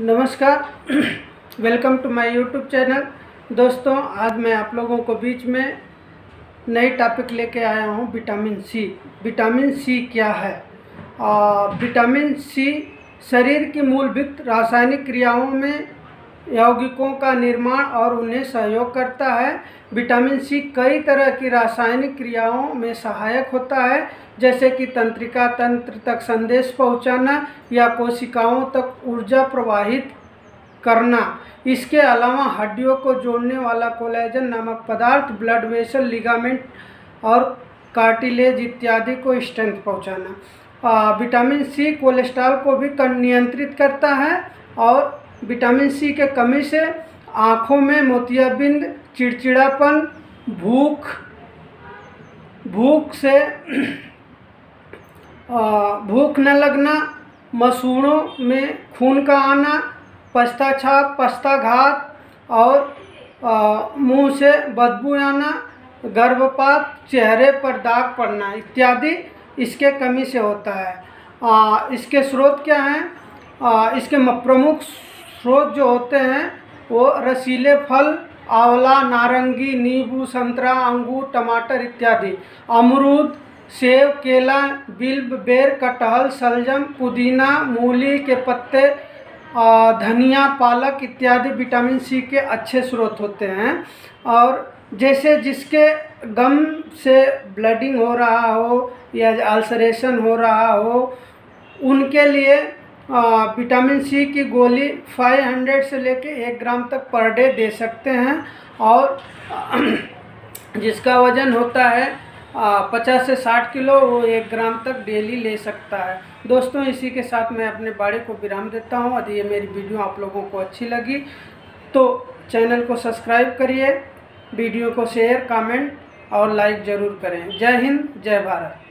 नमस्कार। Welcome to my YouTube channel दोस्तों, आज मैं आप लोगों को बीच में नई टॉपिक लेके आया हूँ विटामिन सी विटामिन सी क्या है? विटामिन सी शरीर की मूलभूत रासायनिक क्रियाओं में यौगिकों का निर्माण और उन्हें सहयोग करता है। विटामिन सी कई तरह की रासायनिक क्रियाओं में सहायक होता है, जैसे कि तंत्रिका तंत्र तक संदेश पहुंचाना या कोशिकाओं तक ऊर्जा प्रवाहित करना। इसके अलावा हड्डियों को जोड़ने वाला कोलेजन नामक पदार्थ, ब्लड वेसल, लिगामेंट और कार्टिलेज इत्यादि को स्ट्रेंथ पहुंचाना। विटामिन सी कोलेस्ट्रॉल को भी नियंत्रित करता है और विटामिन सी के कमी से आँखों में मोतियाबिंद चिड़चिड़ापन भूख भूख से भूख न लगना मसूड़ों में खून का आना पस्ता छाप पस्ता घात और मुँह से बदबू आना गर्भपात चेहरे पर दाग पड़ना इत्यादि इसके कमी से होता है। आ, इसके स्रोत क्या हैं? इसके प्रमुख स्रोत जो होते हैं, वो रसीले फल, आंवला, नारंगी, नींबू, संतरा, अंगूर, टमाटर इत्यादि। अमरूद, सेब, केला, बिल्ब, बेर, कटहल सलजम पुदीना, मूली के पत्ते धनिया, पालक इत्यादि विटामिन सी के अच्छे स्रोत होते हैं। और जैसे जिसके गम से ब्लडिंग हो रहा हो या अल्सरेशन हो रहा हो, उनके लिए विटामिन सी की गोली 500 से लेके एक ग्राम तक पर डे दे सकते हैं और जिसका वज़न होता है पचास से साठ किलो, वो एक ग्राम तक डेली ले सकता है। दोस्तों, इसी के साथ मैं अपने बाड़े को विराम देता हूँ। यदि ये मेरी वीडियो आप लोगों को अच्छी लगी तो चैनल को सब्सक्राइब करिए, वीडियो को शेयर, कमेंट और लाइक ज़रूर करें। जय हिंद, जय भारत।